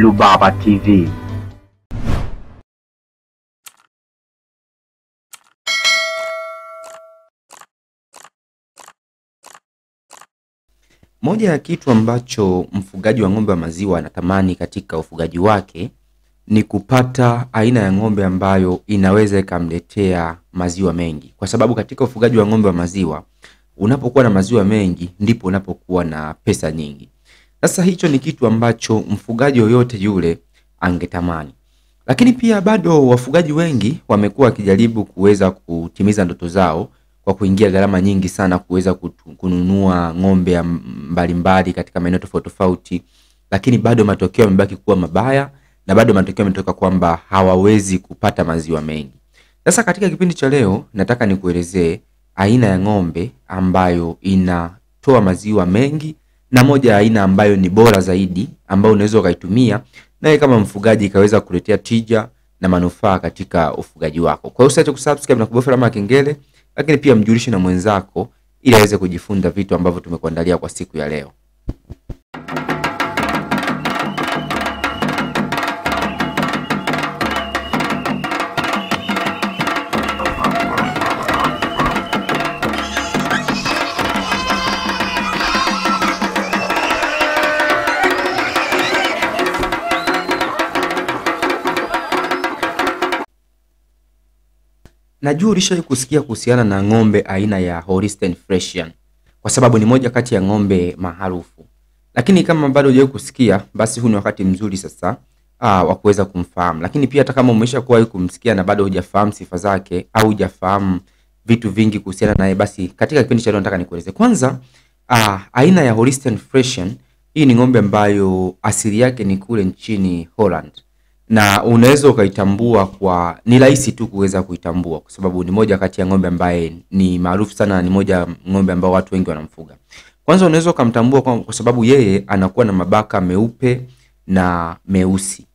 Rubaba TV. Moja ya kitu ambacho mfugaji wa ng'ombe wa maziwa anatamani katika ufugaji wake ni kupata aina ya ng'ombe ambayo inaweza ikamletea maziwa mengi, kwa sababu katika ufugaji wa ng'ombe wa maziwa unapokuwa na maziwa mengi ndipo unapokuwa na pesa nyingi. Sasa hicho ni kitu ambacho mfugaji yoyote yule angetamani, lakini pia bado wafugaji wengi wamekuwa wakijaribu kuweza kutimiza ndoto zao kwa kuingia gharama nyingi sana kuweza kununua ng'ombe mbalimbali mbalimbali katika maeneo tofauti tofauti, lakini bado matokeo yamebaki kuwa mabaya na bado matokeo yametoka kwamba hawawezi kupata maziwa mengi. Sasa katika kipindi cha leo nataka nikuelezee aina ya ng'ombe ambayo inatoa maziwa mengi na moja ya aina ambayo ni bora zaidi ambayo unaweza ukaitumia naye kama mfugaji ikaweza kuletea tija na manufaa katika ufugaji wako. Kwa hiyo usiache kusubscribe na kubofya alama ya kengele, lakini pia mjulishe na mwenzako ili aweze kujifunza vitu ambavyo tumekuandalia kwa siku ya leo. Najua ulishawahi kusikia kuhusiana na ng'ombe aina ya Holstein Friesian kwa sababu ni moja kati ya ng'ombe maarufu, lakini kama bado hujawahi kusikia, basi huu ni wakati mzuri sasa ah, wa kuweza kumfahamu. Lakini pia hata kama umesha kuwahi kumsikia na bado hujafahamu sifa zake au hujafahamu vitu vingi kuhusiana naye, basi katika kipindi cha leo nataka nikueleze kwanza ah, aina ya Holstein Friesian. Hii ni ng'ombe ambayo asili yake ni kule nchini Holland na unaweza ukaitambua kwa ni rahisi tu kuweza kuitambua kwa sababu ni moja kati ya ng'ombe ambaye ni maarufu sana na ni moja ng'ombe ambao watu wengi wanamfuga. Kwanza unaweza ukamtambua kwa, kwa sababu yeye anakuwa na mabaka meupe na meusi,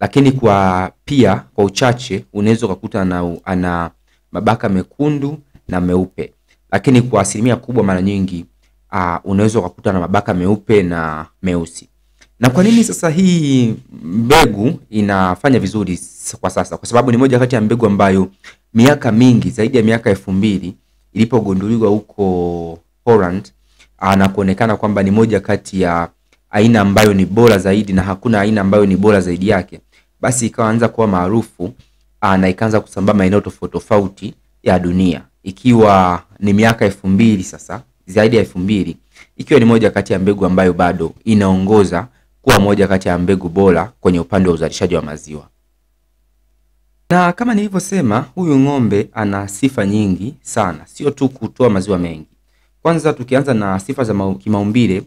lakini kwa pia kwa uchache unaweza ukakuta ana, ana mabaka mekundu na meupe, lakini kwa asilimia kubwa mara nyingi uh, unaweza ukakuta na mabaka meupe na meusi. Na kwa nini sasa hii mbegu inafanya vizuri kwa sasa? Kwa sababu ni moja kati ya mbegu ambayo miaka mingi zaidi ya miaka elfu mbili ilipogunduliwa huko Holland ah, na kuonekana kwamba ni moja kati ya aina ambayo ni bora zaidi na hakuna aina ambayo ni bora zaidi yake, basi ikaanza kuwa maarufu ah, na ikaanza kusambaa maeneo tofauti tofauti ya dunia, ikiwa ni miaka elfu mbili sasa, zaidi ya elfu mbili ikiwa ni moja kati ya mbegu ambayo bado inaongoza kuwa moja kati ya mbegu bora kwenye upande wa uzalishaji wa maziwa. Na kama nilivyosema, huyu ng'ombe ana sifa nyingi sana, sio tu kutoa maziwa mengi. Kwanza tukianza na sifa za kimaumbile,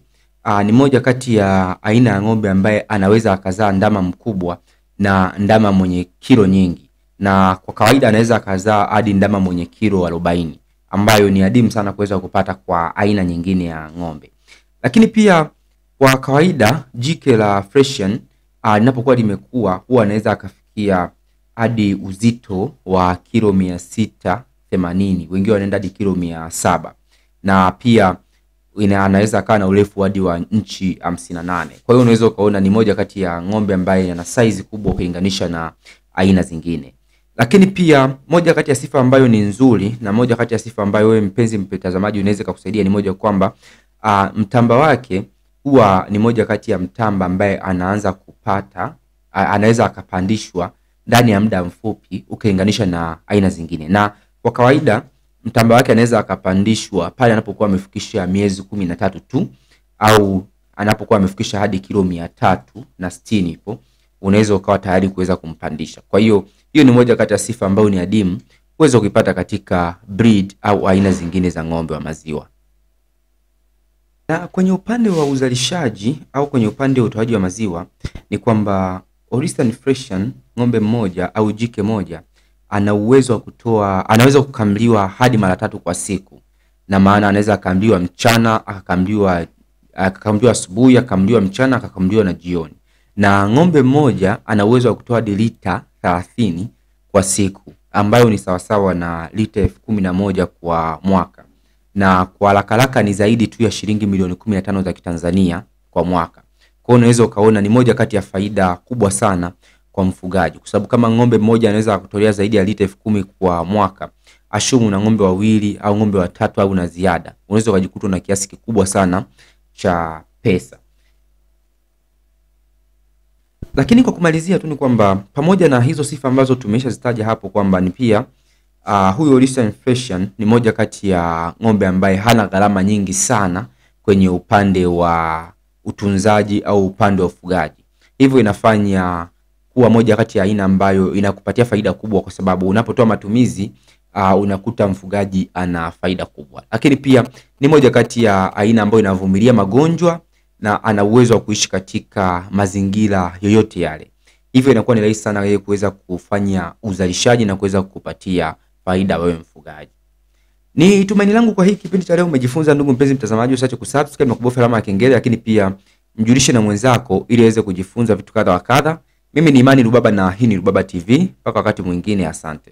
ni moja kati ya aina ya ng'ombe ambaye anaweza akazaa ndama mkubwa na ndama mwenye kilo nyingi, na kwa kawaida anaweza akazaa hadi ndama mwenye kilo arobaini ambayo ni adimu sana kuweza kupata kwa aina nyingine ya ng'ombe. Lakini pia kwa kawaida jike la Friesian ah, linapokuwa limekua huwa anaweza akafikia hadi uzito wa kilo mia sita themanini. Wengine wanaenda hadi kilo mia saba. Na pia ina, anaweza akawa na urefu hadi wa nchi hamsini na nane. Kwa hiyo unaweza ukaona ni moja kati ya ng'ombe ambaye ana saizi kubwa ukilinganisha na aina zingine. Lakini pia moja kati ya sifa ambayo ni nzuri na moja kati ya sifa ambayo wewe mpenzi mtazamaji unaweza kukusaidia ni moja kwamba uh, mtamba wake huwa ni moja kati ya mtamba ambaye anaanza kupata anaweza akapandishwa ndani ya muda mfupi ukilinganisha na aina zingine, na kwa kawaida mtamba wake anaweza akapandishwa pale anapokuwa amefikisha miezi kumi na tatu tu au anapokuwa amefikisha hadi kilo mia tatu na sitini hipo unaweza ukawa tayari kuweza kumpandisha. Kwa hiyo hiyo ni moja kati ya sifa ambayo ni adimu kuweza kuipata katika breed au aina zingine za ng'ombe wa maziwa. Na kwenye upande wa uzalishaji au kwenye upande wa utoaji wa maziwa ni kwamba Holstein Friesian ng'ombe mmoja au jike moja ana uwezo wa kutoa, anaweza kukamliwa hadi mara tatu kwa siku, na maana anaweza akamliwa mchana, akakamliwa akakamliwa asubuhi, akakamliwa mchana, akakamliwa na jioni. Na ng'ombe mmoja ana uwezo wa kutoa hadi lita thelathini kwa siku, ambayo ni sawasawa na lita elfu kumi na moja kwa mwaka na kwa haraka haraka ni zaidi tu ya shilingi milioni kumi na tano za Kitanzania kwa mwaka. Kwa hiyo unaweza ukaona ni moja kati ya faida kubwa sana kwa mfugaji, kwa sababu kama ng'ombe mmoja anaweza kutolea zaidi ya lita elfu kumi kwa mwaka, ashumu na ng'ombe wawili au ng'ombe watatu au na ziada, unaweza ukajikuta na kiasi kikubwa sana cha pesa. Lakini kwa kumalizia tu ni kwamba pamoja na hizo sifa ambazo tumeshazitaja hapo kwamba ni pia uh, huyu Holstein Friesian ni moja kati ya ng'ombe ambaye hana gharama nyingi sana kwenye upande wa utunzaji au upande wa ufugaji, hivyo inafanya kuwa moja kati ya aina ambayo inakupatia faida kubwa, kwa sababu unapotoa matumizi uh, unakuta mfugaji ana faida kubwa. Lakini pia ni moja kati ya aina ambayo inavumilia magonjwa na ana uwezo wa kuishi katika mazingira yoyote yale, hivyo inakuwa ni rahisi sana yeye kuweza kufanya uzalishaji na kuweza kukupatia faida wewe mfugaji. Ni tumaini langu kwa hii kipindi cha leo umejifunza, ndugu mpenzi mtazamaji, usiache kusubscribe na kubofya alama ya kengele, lakini pia mjulishe na mwenzako ili aweze kujifunza vitu kadha wa kadha. Mimi ni Imani Rubaba na hii ni Rubaba TV. Mpaka wakati mwingine, asante.